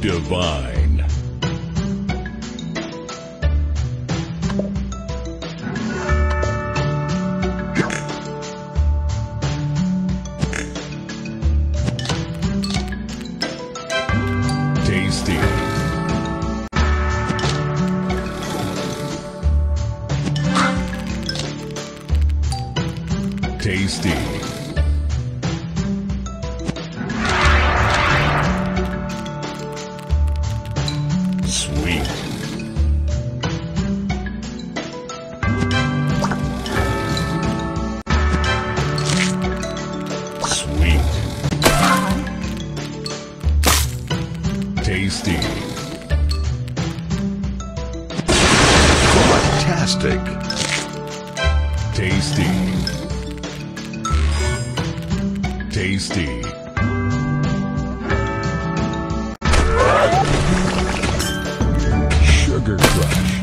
Divine. Tasty. Tasty. Sweet. Sweet. Tasty. Fantastic. Tasty. Tasty. Sugar Crush.